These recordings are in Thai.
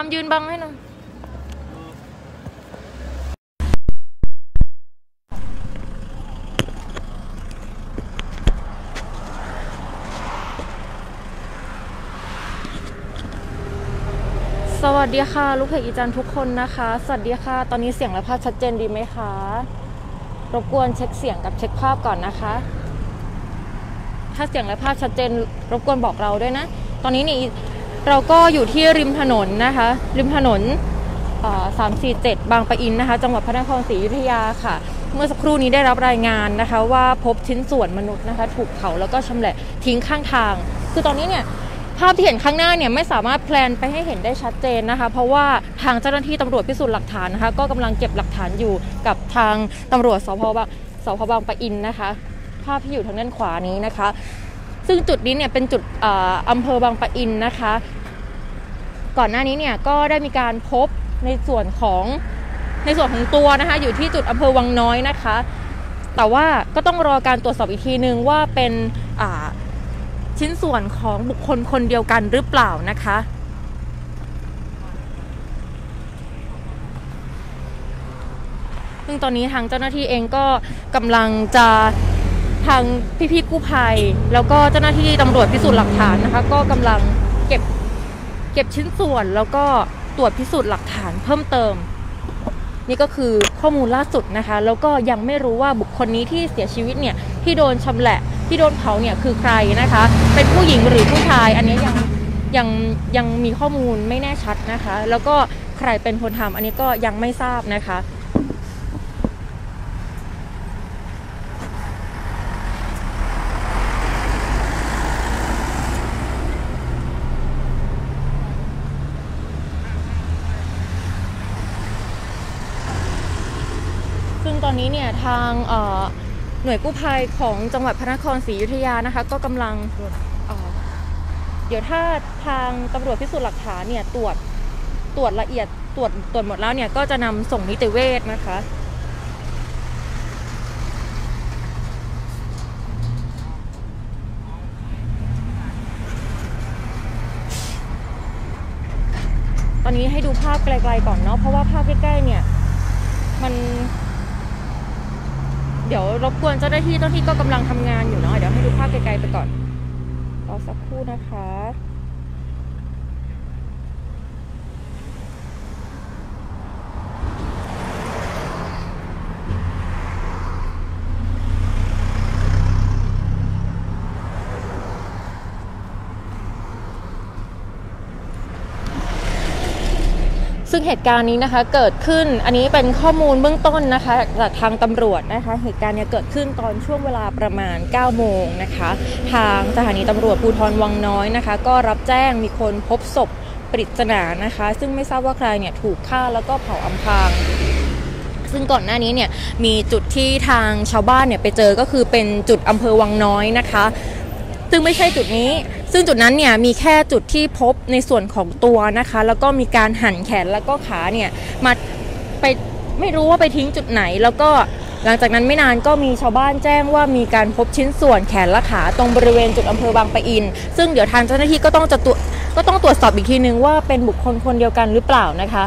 ามยืนบังให้หน่อยสวัสดีค่ะ ลูกเพจอีจันทุกคนนะคะ สวัสดีค่ะ ตอนนี้เสียงและภาพชัดเจนดีไหมคะ รบกวนเช็คเสียงกับเช็คภาพก่อนนะคะ ถ้าเสียงและภาพชัดเจน รบกวนบอกเราด้วยนะ ตอนนี้นี่ เราก็อยู่ที่ริมถนนนะคะ ริมถนนสามสี่เจ็ดบางปะอินนะคะ จังหวัดพระนครศรีอยุธยาค่ะ เมื่อสักครู่นี้ได้รับรายงานนะคะ ว่าพบชิ้นส่วนมนุษย์นะคะ ถูกเผาแล้วก็ชำแหละทิ้งข้างทาง คือตอนนี้เนี่ยภาพที่เห็นข้างหน้าเนี่ยไม่สามารถแพลนไปให้เห็นได้ชัดเจนนะคะ เพราะว่าทางเจ้าหน้าที่ตำรวจพิสูจน์หลักฐานนะคะ ก็กำลังเก็บหลักฐานอยู่กับทางตำรวจสพบางสพบางปะอินนะคะ ภาพที่อยู่ทางด้านขวานี้นะคะ ซึ่งจุดนี้เนี่ยเป็นจุดอำเภอบางปะอินนะคะ ก่อนหน้านี้เนี่ยก็ได้มีการพบในส่วนของในส่วนของตัวนะคะ อยู่ที่จุดอำเภอวังน้อยนะคะ แต่ว่าก็ต้องรอการตรวจสอบอีกทีนึงว่าเป็นชิ้นส่วนของบุคคลคนเดียวกันหรือเปล่านะคะซึ่งตอนนี้ทางเจ้าหน้าที่เองก็กำลังจะ ทางพี่ๆกู้ภัย แล้วก็เจ้าหน้าที่ตำรวจพิสูจน์หลักฐานนะคะ ก็กำลังเก็บเก็บชิ้นส่วนแล้วก็ตรวจพิสูจน์หลักฐานเพิ่มเติม นี่ก็คือข้อมูลล่าสุดนะคะ แล้วก็ยังไม่รู้ว่าบุคคลนี้ที่เสียชีวิตเนี่ยที่โดนชำแหละที่โดนเผาเนี่ยคือใครนะคะ เป็นผู้หญิงหรือผู้ชาย อันนี้ยังยังยังมีข้อมูลไม่แน่ชัดนะคะ แล้วก็ใครเป็นคนทำอันนี้ก็ยังไม่ทราบนะคะ อนนี้เนี่ยทางหน่วยกู้ภัยของจังหวัดพระนครศรีอยุธยานะคะ ก็กำลังเดี๋ยวถ้าทางตำรวจพิสูจน์หลักฐานเนี่ยตรวจตรวจละเอียดตรวจตรวจหมดแล้วเนี่ยก็จะนำส่งนิติเวชนะคะตอนนี้ให้ดูภาพไกลๆก่อนเนาะเพราะว่าภาพใกล้ๆเนี่ย มัน เดี๋ยวรบกวนเจ้าหน้าที่เจ้าหน้าที่ก็กำลังทำงานอยู่เนาะเดี๋ยวให้ดูภาพไกลๆไปก่อนรอสักครู่นะคะ ซึ่งเหตุการณ์นี้นะคะเกิดขึ้นอันนี้เป็นข้อมูลเบื้องต้นนะคะจากทางตำรวจนะคะ เหตุการณ์เนี่ยเกิดขึ้นตอนช่วงเวลาประมาณ 9 โมงนะคะ ทางสถานีตำรวจภูธรวังน้อยนะคะ ก็รับแจ้งมีคนพบศพปริศนานะคะ ซึ่งไม่ทราบว่าใครเนี่ยถูกฆ่าแล้วก็เผาอำพรางซึ่งก่อนหน้านี้เนี่ยมีจุดที่ทางชาวบ้านเนี่ยไปเจอก็คือเป็นจุดอำเภอวังน้อยนะคะ ซึ่งไม่ใช่จุดนี้ ซึ่งจุดนั้นเนี่ยมีแค่จุดที่พบในส่วนของตัวนะคะ แล้วก็มีการหั่นแขนแล้วก็ขาเนี่ยมาไปไม่รู้ว่าไปทิ้งจุดไหน แล้วก็หลังจากนั้นไม่นานก็มีชาวบ้านแจ้งว่ามีการพบชิ้นส่วนแขนและขาตรงบริเวณจุดอำเภอบางปะอิน ซึ่งเดี๋ยวทางเจ้าหน้าที่ก็ต้องจะตัวก็ต้องตรวจสอบอีกทีนึงว่าเป็นบุคคลคนเดียวกันหรือเปล่านะคะ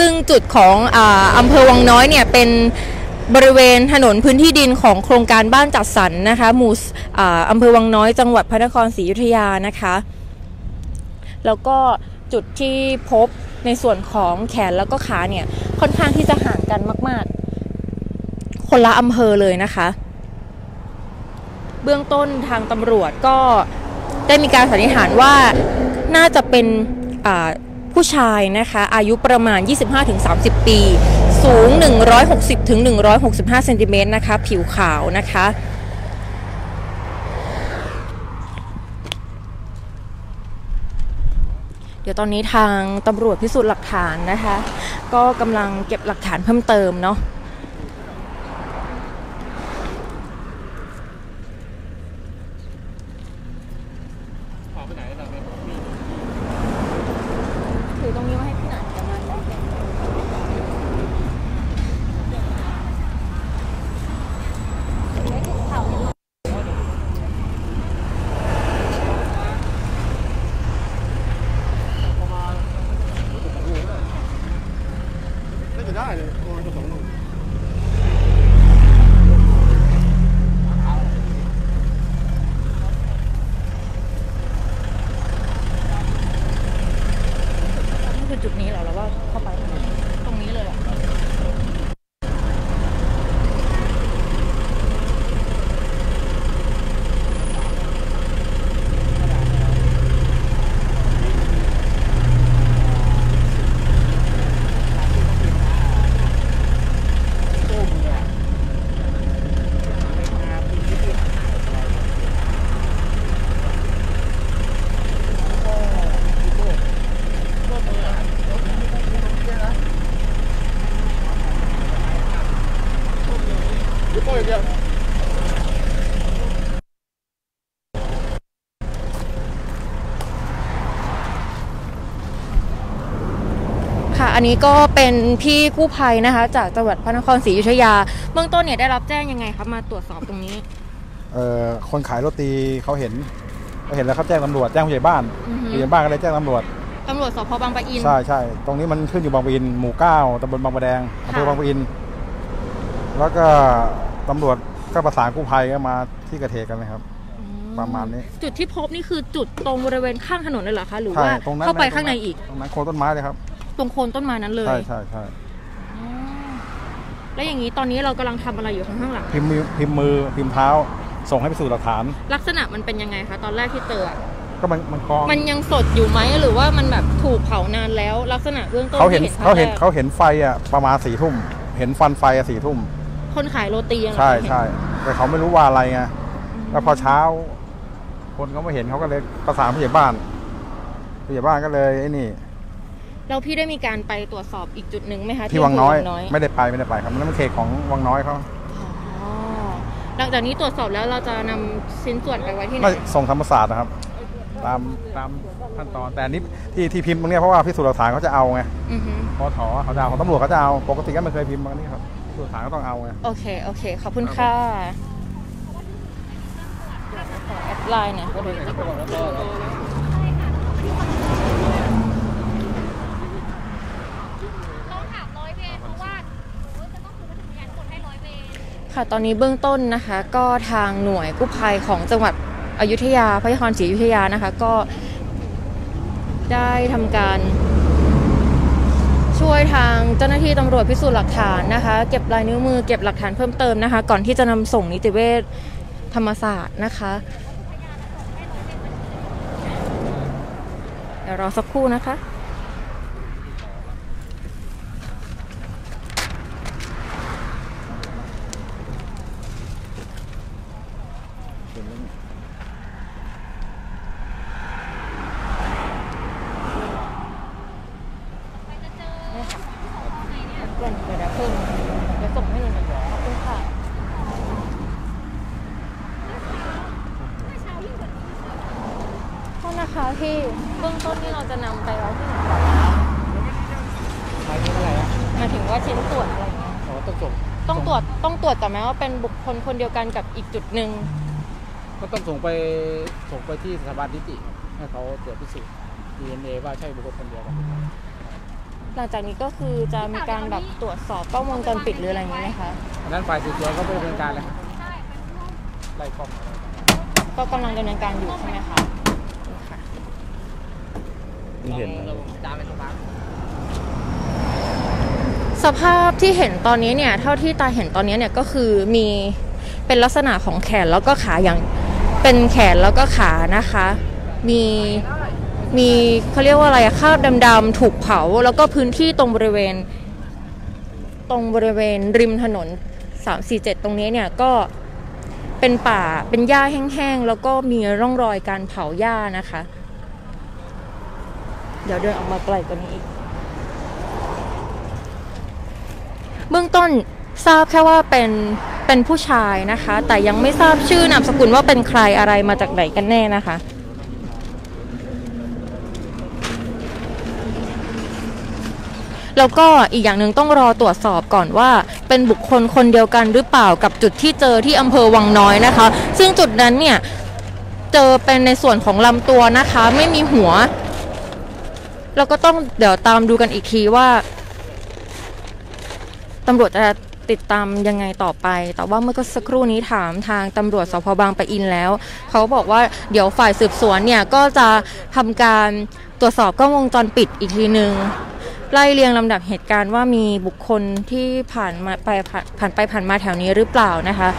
ซึ่งจุดของออำเภอวังน้อยเนี่ยเป็นบริเวณถนนพื้นที่ดินของโครงการบ้านจัดสรรนะคะหมู่อำเภอวังน้อยจังหวัดพระนครศรีอยุธยานะคะ แล้วก็จุดที่พบในส่วนของแขนแล้วก็ขาเนี่ยค่อนข้างที่จะห่างกันมากๆ คนละอำเภอเลยนะคะ เบื้องต้นทางตำรวจก็ได้มีการสันนิษฐานว่าน่าจะเป็น ผู้ชายนะคะอายุประมาณ 25-30 ปี สูง 160-165เซนติเมตรนะคะผิวขาวนะคะเดี๋ยวตอนนี้ทางตำรวจพิสูจน์หลักฐานนะคะ ก็กำลังเก็บหลักฐานเพิ่มเติมเนาะ เลยโอนกับสองหนุ่ม นี่คือ จุดนี้เหรอแล้วว่าเข้าไปตรงนี้เลยเหรอ พี่โป้ยเดียว ค่ะ อันนี้ก็เป็นพี่กู้ภัยนะคะ จากจังหวัดพระนครศรีอยุธยา เบื้องต้นเนี่ยได้รับแจ้งยังไงครับมาตรวจสอบตรงนี้ เอ่อคนขายโรตีเขาเห็นเขาเห็นแล้วเขาแจ้งตำรวจแจ้งผู้ใหญ่บ้านอือฮึ ผู้ใหญ่บ้านก็เลยแจ้งตำรวจตำรวจสพบางปะอิน ใช่ใช่ตรงนี้มันขึ้นอยู่บางปะอินหมู่เก้าตำบลบางประแดงอำเภอค่ะ บางปะอิน แล้วก็ตำรวจก็ประสานกู้ภัยก็มาที่เกิดเหตุกันเลยครับ อืประมาณนี้ จุดที่พบนี่คือจุดตรงบริเวณข้างถนนเลยเหรอคะ หรือใช่ว่าตรงนั้นเข้าไปลยข้างในอีก ตรงนั้นโคนต้นไม้เลยครับ ตรงโคนต้นไม้นั้นเลย ใช่ใช่ใช่อ๋อแล้วอย่างนี้ตอนนี้เรากำลังทำอะไรอยู่ข้างข้างหลัง พิมพ์มือพิมพ์มือพิมพ์เท้า ส่งให้พิสูจน์หลักฐาน ลักษณะมันเป็นยังไงคะตอนแรกที่เจออะก็มันมันกองมันยังสดอยู่ไหมหรือว่ามันแบบถูกเผานานแล้ว ลักษณะเบื้องต้นเขาเห็นที่เขาเห็นครั้งแรกเขาเห็นไฟอะประมาณสี่ทุ่ม เห็นฟันไฟอะสี่ทุ่ม คนขายโรตียังใช่เห็นใช่แต่เขาไม่รู้ว่าอะไรไงแล้วพอเช้า คนเขาไม่เห็นเขาก็เลยประสานผู้ใหญ่บ้านผู้ใหญ่บ้านก็เลยไอ้นี่ แล้วพี่ได้มีการไปตรวจสอบอีกจุดหนึ่งไหมคะที่วังน้อยำเภวังไม่ได้ไปไม่ได้ไปครับนั่นมันเขตของวังน้อยเขาอ๋อหลังจากนี้ตรวจสอบแล้วเราจะนำชิ้นส่วนไปไว้ที่ไหนน่าจะส่งธรรมศาสตร์นะครับ ตามตามขั้นตอนแต่อันนี้ที่ที่พิมพ์ตรงเนี้ยเพราะว่าพิสูจน์หลักฐานเขาจะเอาไงอือฮึพอถอเขาจะเอาของตำรวจเขาจะเอาปกติก็ไม่เคยพิมพ์บางนี้ครับพิสูจน์หลักฐานก็ต้องเอาไงโอเคโอเคขอบคุณค่ะขอแอดไลน์หน่อยเดี๋ยวจะ ต้องถามร้อยเวรเพราะว่าโอ้ยจะต้องคือวัตถุพยานกดให้ร้อยเวร ค่ะตอนนี้เบื้องต้นนะคะก็ทางหน่วยกู้ภัยของจังหวัดอยุธยาพระนครศรีอยุธยานะคะก็ได้ทำการ ช่วยทางเจ้าหน้าที่ตำรวจพิสูจน์หลักฐานนะคะ เก็บลายนิ้วมือเก็บหลักฐานเพิ่มเติมนะคะ ก่อนที่จะนำส่งนิติเวชธรรมศาสตร์นะคะเดี๋ยวรอสักครู่นะคะ เพื่อนเดี๋ยวเดี๋ยวเพิ่มเดี๋ยวส่งให้หนึ่งขอบคุณค่ะโทษนะคะพี่เบื้องต้นที่เราจะนำไปไว้ที่ไหนก่อนนะคะ หมายถึงอะไรอะ หมายถึงว่าชิ้นส่วนอะไรเงี้ย อ๋อต้องส่ง ต้องตรวจต้องตรวจแต่แม้ว่า เป็นบุคคลคนเดียวกันกับอีกจุดหนึ่งก็ต้องส่งไปส่งไปที่สถาบันนิติให้เขาตรวจพิสูจน์ DNA ว่าใช่บุคคลคนเดียวกันหลังจากนี้ก็คือจะมีการแบบตรวจสอบกล้องวงจรปิดหรืออะไรอย่างนี้ไหมคะอันนั้นฝ่ายสืบสวนเขาไปดำเนินการแล้วครับไล่ข้อมก็กำลังดำเนินการอยู่ใช่ไหมคะนี่ค่ะที่เห็นตามไปสภาพ สภาพที่เห็นตอนนี้เนี่ยเท่าที่ตาเห็นตอนนี้เนี่ยก็คือมีเป็นลักษณะของแขนแล้วก็ขาอย่างเป็นแขนแล้วก็ขานะคะ มีมีเขาเรียกว่าอะไรคราบดำๆถูกเผา แล้วก็พื้นที่ตรงบริเวณ ตรงบริเวณริมถนน 347 ตรงนี้เนี่ยก็เป็นป่าเป็นหญ้าแห้งๆ แล้วก็มีร่องรอยการเผาหญ้านะคะ เดี๋ยวเดินออกมาไกลกว่านี้อีก เบื้องต้นทราบแค่ว่าเป็นเป็นผู้ชายนะคะ แต่ยังไม่ทราบชื่อนามสกุลว่าเป็นใครอะไรมาจากไหนกันแน่นะคะแล้วก็อีกอย่างหนึ่งต้องรอตรวจสอบก่อนว่าเป็นบุคคลคนเดียวกันหรือเปล่ากับจุดที่เจอที่อำเภอวังน้อยนะคะ ซึ่งจุดนั้นเนี่ย เจอเป็นในส่วนของลำตัวนะคะ ไม่มีหัวเราก็ต้องเดี๋ยวตามดูกันอีกทีว่า ตำรวจจะติดตามยังไงต่อไป แต่ว่าเมื่อก็สักครู่นี้ถามทางตำรวจสพบางปะอินแล้ว เขาบอกว่าเดี๋ยวฝ่ายสืบสวนเนี่ยก็จะทำการตรวจสอบกล้องวงจรปิดอีกทีหนึ่งไล่เรียงลำดับเหตุการณ์ว่ามีบุคคลที่ผ่านมาไปผ่านผ่านไปผ่านมาแถวนี้หรือเปล่านะคะ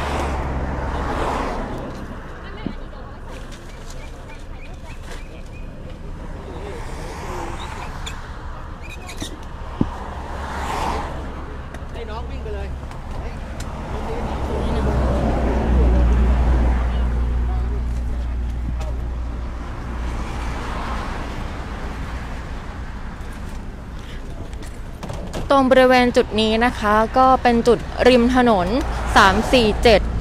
ให้น้องวิ่งไปเลย ตรงบริเวณจุดนี้นะคะ ก็เป็นจุดริมถนน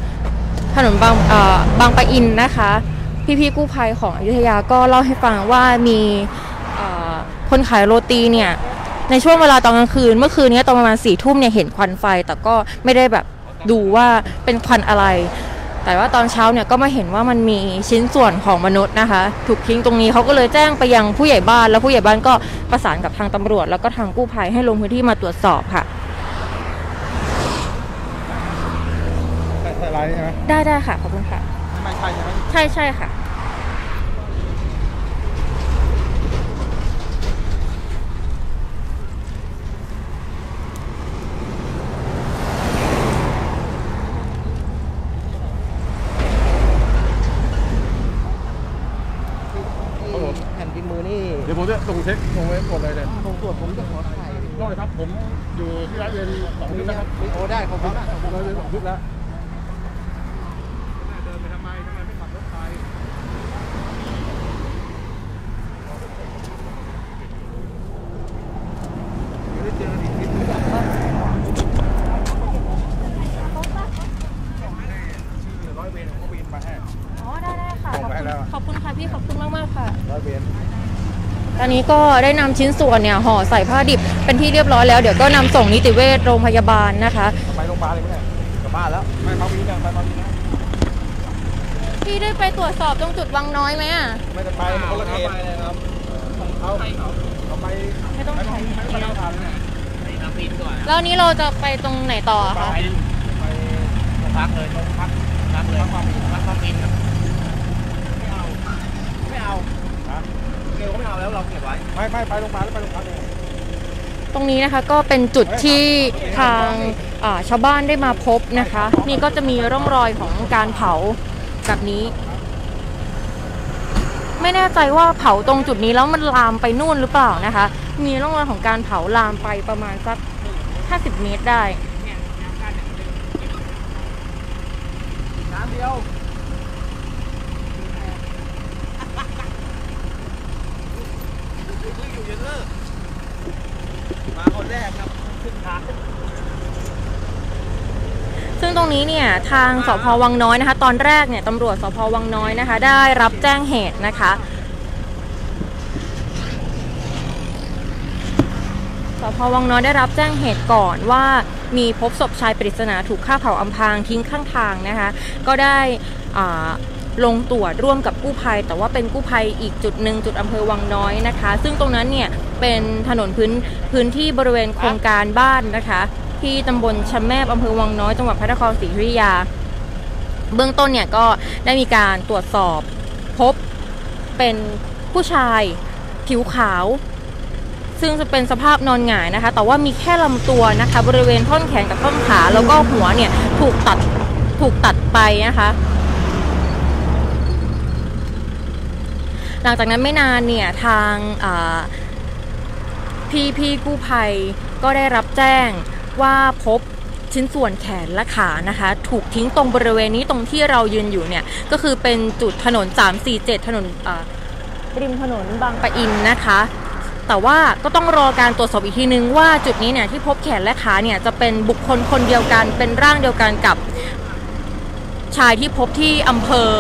347 ถนนบางอ่อบางปะอินนะคะ พี่ๆกู้ภัยของอยุธยาก็เล่าให้ฟังว่ามีคนขายโรตีเนี่ยในช่วงเวลาตอนกลางคืน เมื่อคืนนี้ตอนประมาณสี่ทุ่มเนี่ยเห็นควันไฟ แต่ก็ไม่ได้แบบดูว่าเป็นควันอะไร แต่ว่าตอนเช้าเนี่ยก็มาเห็นว่ามันมีชิ้นส่วนของมนุษย์นะคะ ถูกทิ้งตรงนี้เขาก็เลยแจ้งไปยังผู้ใหญ่บ้าน แล้วผู้ใหญ่บ้านก็ประสานกับทางตำรวจ แล้วก็ทางกู้ภัยให้ลงพื้นที่มาตรวจสอบค่ะใช่ใช่ไรใช่ไหมได้ได้ค่ะขอบคุณค่ะ ไม่ใช่ใช่ไหมใช่ใช่ค่ะ แผ่นพิมพ์มือนี่ เดี๋ยวผมจะส่งเช็คส่งไว้หมดเลยเลย ผมตรวจผมจะขอถ่าย ได้ครับผมอยู่ที่ร้านเรียนสองชุดนะครับ โอ้ได้ขอบคุณมาก ผมเลยสองชุดแล้วเดินไปทำไมทำไมไม่ขับรถไฟ ร้อยเวรเขาบินมาให้ อ๋อได้ได้ค่ะ ส่งไปให้แล้ว ขอบคุณค่ะพี่ขอบคุณมากมากๆค่ะ ร้อยเวร ตอ นนี้ก็ได้นำชิ้นส่วนเนี่ยห่อใส่ผ้าดิบเป็นที่เรียบร้อยแล้วเดี๋ยวก็นำส่งนิติเวชโรงพยาบาลนะคะไปโรงพยาบาลเลยไหมเนี่ยกลับบ้านแล้วไม่มาวีนะไปมาวีนะพี่ได้ไปตรวจสอบตรงจุดวังน้อยไหมอะไม่ได้ไปมันคนละเขตไปเลยครับเอาเอาไปไม่ต้องใช้ไม่ไปเอาผ่านเลยเนี่ยไปน้ำพินก่อนแล้วนี้เราจะไปตรงไหนต่อคะไปไปโรงพักเลยโรงพักพักเลย แล้วเราเก็บไว้ไม่ไม่ไปโรงพยาบาลแล้วไปโรงพักเลย ตรงนี้นะคะก็เป็นจุดที่ทางอ่าชาวบ้านได้มาพบนะคะ นี่ก็จะมีร่องรอยของการเผาแบบนี้ ไม่แน่ใจว่าเผาตรงจุดนี้แล้วมันลามไปนู่นหรือเปล่านะคะ มีร่องรอยของการเผาลามไปประมาณสัก 50 เมตรได้น้ำเดียว อยู่ยันเลิกมาคนแรกครับขึ้นทาง ซึ่งตรง นี้เนี่ยทางสพวังน้อยนะคะ ตอนแรกเนี่ยตำรวจสพวังน้อยนะคะ ได้รับแจ้งเหตุนะคะสพวังน้อยได้รับแจ้งเหตุก่อนว่ามีพบศพชายปริศนาถูกฆ่าเผาอำพรางทิ้งข้างทางนะคะ ก็ได้ลงตรวจร่วมกับกู้ภัย แต่ว่าเป็นกู้ภัยอีกจุดหนึ่งจุดอำเภอวังน้อยนะคะ ซึ่งตรงนั้นเนี่ยเป็นถนนพื้นพื้นที่บริเวณโครงการบ้านนะคะ ที่ตำบลชะแมบอำเภอวังน้อยจังหวัดพระนครศรีอยุธยา เบื้องต้นเนี่ยก็ได้มีการตรวจสอบพบเป็นผู้ชายผิวขาว ซึ่งจะเป็นสภาพนอนหงายนะคะ แต่ว่ามีแค่ลำตัวนะคะ บริเวณท่อนแขนกับท่อนขาแล้วก็หัวเนี่ยถูกตัดถูกตัดไปนะคะหลังจากนั้นไม่นานเนี่ยทางพี่พี่กู้ภัยก็ได้รับแจ้ง ว่าพบชิ้นส่วนแขนและขานะคะ ถูกทิ้งตรงบริเวณนี้ตรงที่เรายืนอยู่เนี่ย ก็คือเป็นจุดถนน 347 ถนนริมถนนบางปะอินนะคะ แต่ว่าก็ต้องรอการตรวจสอบอีกทีนึงว่าจุดนี้เนี่ยที่พบแขนและขาเนี่ยจะเป็นบุคคลคนเดียวกัน เป็นร่างเดียวกันกับชายที่พบที่อำเภอ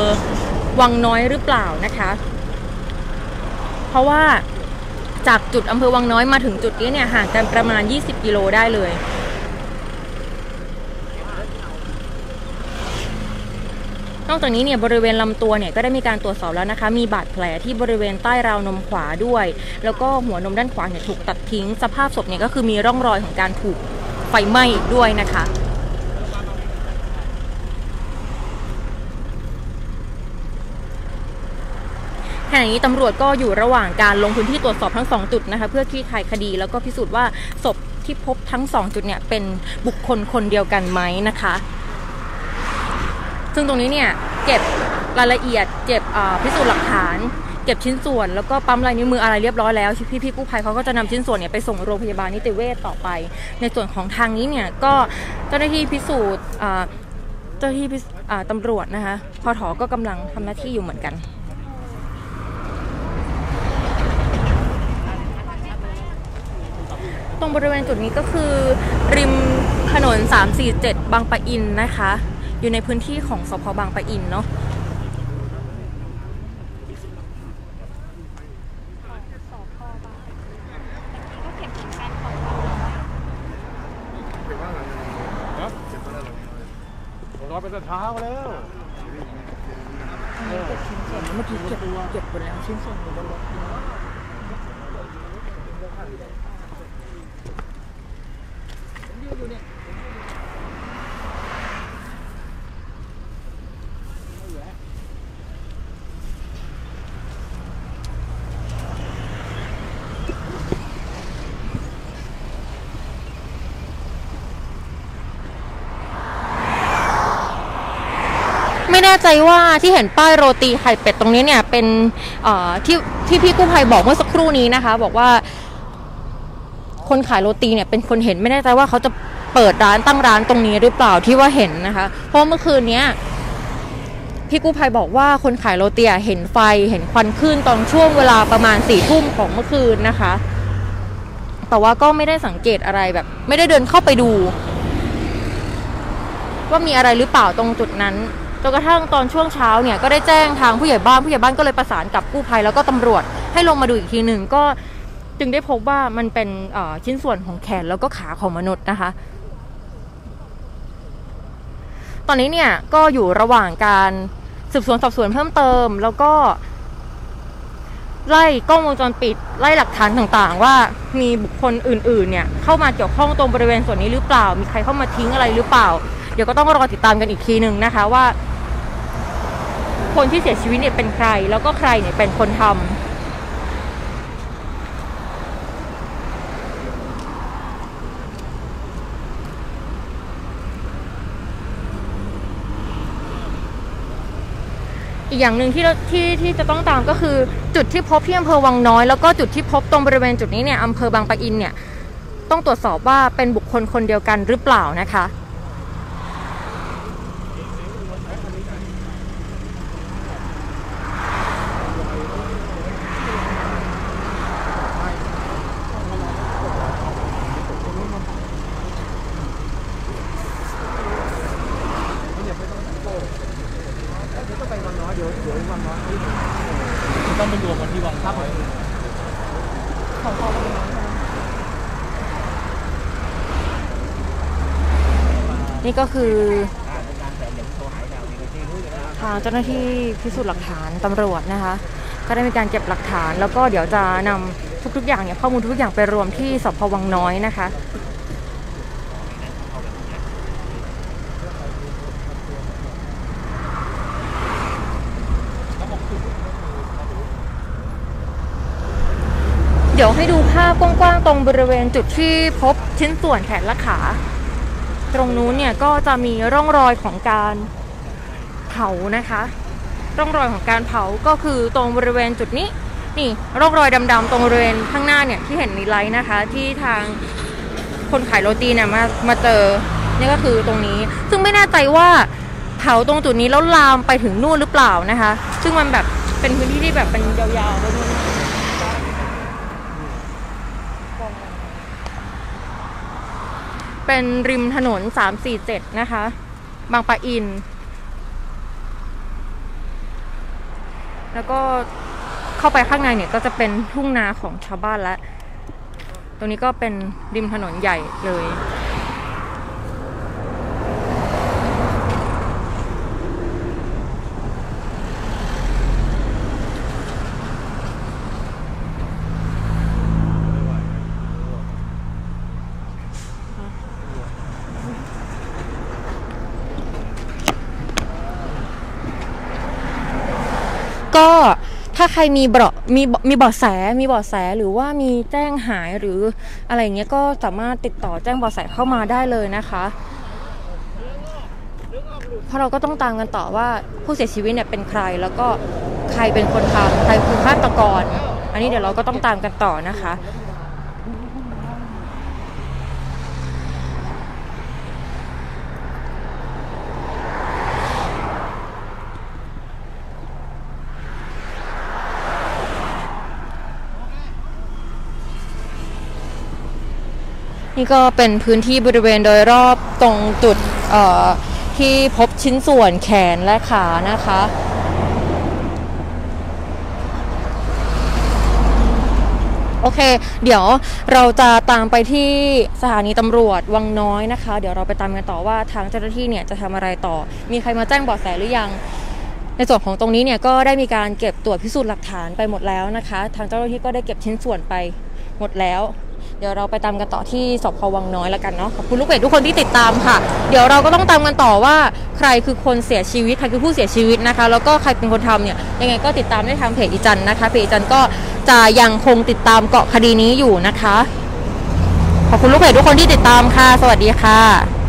วังน้อยหรือเปล่านะคะ เพราะว่า จากจุดอำเภอวังน้อยมาถึงจุดนี้เนี่ยห่างกันประมาณ 20 กิโลได้เลย นอกจากนี้เนี่ยบริเวณลำตัวเนี่ยก็ได้มีการตรวจสอบแล้วนะคะ มีบาดแผลที่บริเวณใต้ราวนมขวาด้วย แล้วก็หัวนมด้านขวาเนี่ยถูกตัดทิ้ง สภาพศพเนี่ยก็คือมีร่องรอยของการถูกไฟไหม้ด้วยนะคะ ขณะ นี้ตำรวจก็อยู่ระหว่างการลงพื้นที่ตรวจสอบทั้งสองจุดนะคะ เพื่อคลี่คลายคดีแล้วก็พิสูจน์ว่าศพที่พบทั้งสองจุดเนี่ยเป็นบุคคลคนเดียวกันไหมนะคะ ซึ่งตรงนี้เนี่ยเก็บรายละเอียดเก็บอ่าพิสูจน์หลักฐานเก็บชิ้นส่วนแล้วก็ปั๊มลายนิ้วมืออะไรเรียบร้อยแล้วพี่พี่ๆกู้ภัยเขาก็จะนำชิ้นส่วนเนี่ยไปส่งโรงพยาบาลนิติเวชต่อไป ในส่วนของทางนี้เนี่ยก็เจ้าหน้าที่พิสูจน์อ่าเจ้าหน้าที่อ่าตำรวจนะคะพอถอก็กำลังทำหน้าที่อยู่เหมือนกัน ตรงบริเวณจุดนี้ก็คือ ริมถนน 347 บางปะอินนะคะ อยู่ในพื้นที่ของสพบางปะอินเนาะก็เก็เหมือนกันของครับรอไปแต่เช้าแล้วเก็บชิ้นส่วนเมื่อกี้เก็บเก็บหมดแล้วชิ้นส่วนอยู่บนรถ ไม่แน่ใจว่าที่เห็นป้ายโรตีไข่เป็ดตรงนี้เนี่ยเป็นที่ที่พี่กู้ภัยบอกเมื่อสักครู่นี้นะคะ บอกว่า คนขายโรตีเนี่ยเป็นคนเห็นไม่แน่ใจว่าเขาจะเปิดร้านตั้งร้านตรงนี้หรือเปล่าที่ว่าเห็นนะคะ เพราะเมื่อคืนเนี้ยพี่กู้ภัยบอกว่าคนขายโรตีเห็นไฟเห็นควันขึ้นตอนช่วงเวลาประมาณสี่ทุ่มของเมื่อคืนนะคะ แต่ว่าก็ไม่ได้สังเกตอะไรแบบ ไม่ได้เดินเข้าไปดู ว่ามีอะไรหรือเปล่าตรงจุดนั้นจนกระทั่งตอนช่วงเช้าเนี่ยก็ได้แจ้งทางผู้ใหญ่บ้านผู้ใหญ่บ้านก็เลยประสานกับกู้ภัยแล้วก็ตำรวจให้ลงมาดูอีกทีหนึ่งก็ จึงได้พบว่ามันเป็นชิ้นส่วนของแขนแล้วก็ขาของมนุษย์นะคะ ตอนนี้เนี่ยก็อยู่ระหว่างการสืบสวนสอบสวนเพิ่มเติม แล้วก็ ไล่กล้องวงจรปิด ไล่หลักฐานต่างๆ ว่ามีบุคคลอื่น ๆ เนี่ย เข้ามาเกี่ยวข้องตรงบริเวณส่วนนี้หรือเปล่า มีใครเข้ามาทิ้งอะไรหรือเปล่า เดี๋ยวก็ต้องรอติดตามกันอีกทีหนึ่งนะคะว่า คนที่เสียชีวิตเนี่ยเป็นใคร แล้วก็ใครเนี่ยเป็นคนทำ อีกอย่างหนึ่งที่ที่ที่จะต้องตามก็คือจุดที่พบที่อำเภอวังน้อย แล้วก็จุดที่พบตรงบริเวณจุดนี้เนี่ยอำเภอบางปะอินเนี่ยต้องตรวจสอบว่าเป็นบุคคลคนเดียวกันหรือเปล่านะคะ ต้องไปรวมกันที่วังครับ นี่ก็คือทางเจ้าหน้าที่พิสูจน์หลักฐานตำรวจนะคะ ก็ได้มีการเก็บหลักฐาน แล้วก็เดี๋ยวจะนำทุกๆอย่างเนี่ยข้อมูลทุกอย่างไปรวมที่สพวังน้อยนะคะเดี๋ยวให้ดูภาพกว้างๆตรงบริเวณจุดที่พบชิ้นส่วนแขนและขา ตรงนู้นเนี่ยก็จะมีร่องรอยของการเผานะคะ ร่องรอยของการเผาก็คือตรงบริเวณจุดนี้นี่ร่องรอยดำๆตรงบริเวณข้างหน้าเนี่ยที่เห็นในไลน์นะคะ ที่ทางคนขายโรตีเนี่ยมามาเจอนี่ก็คือตรงนี้ ซึ่งไม่แน่ใจว่าเผาตรงจุดนี้แล้วลามไปถึงนู่นหรือเปล่านะคะ ซึ่งมันแบบเป็นพื้นที่ที่แบบเป็นยาวๆไปนู่น เป็นริมถนน 347 นะคะ บางปะอิน แล้วก็เข้าไปข้างในเนี่ยก็จะเป็นทุ่งนาของชาวบ้านละ ตรงนี้ก็เป็นริมถนนใหญ่เลย ก็ถ้า ใครมีเบาะมีมีเบาะแสมีเบาะแสหรือว่ามีแจ้งหายหรืออะไรอย่างเงี้ยก็สามารถติดต่อแจ้งเบาะแสเข้ามาได้เลยนะคะเพราะเราก็ต้องตามกันต่อว่าผู้เสียชีวิตเนี่ยเป็นใครแล้วก็ใครเป็นคนทำใครคือฆาตกร อันนี้เดี๋ยวเราก็ต้องตามกันต่อนะคะ นี่ก็เป็นพื้นที่บริเวณโดยรอบตรงจุดที่พบชิ้นส่วนแขนและขานะคะโอเค เดี๋ยวเราจะตามไปที่สถานีตำรวจวังน้อยนะคะ เดี๋ยวเราไปตามกันต่อว่าทางเจ้าหน้าที่เนี่ยจะทำอะไรต่อ มีใครมาแจ้งเบาะแสหรือยัง ในส่วนของตรงนี้เนี่ยก็ได้มีการเก็บตรวจพิสูจน์หลักฐานไปหมดแล้วนะคะ ทางเจ้าหน้าที่ก็ได้เก็บชิ้นส่วนไปหมดแล้ว เดี๋ยวเราไปตามกันต่อที่สพวังน้อยแล้วกันเนาะขอบคุณลูกเพจทุกคนที่ติดตามค่ะ เดี๋ยวเราก็ต้องตามกันต่อว่าใครคือคนเสียชีวิตใครคือผู้เสียชีวิตนะคะ แล้วก็ใครเป็นคนทำเนี่ยยังไงก็ติดตามได้ทางเพจอีจันนะคะเพจอีจันก็จะยังคงติดตามเกาะคดีนี้อยู่นะคะ ขอบคุณลูกเพจทุกคนที่ติดตามค่ะ สวัสดีค่ะ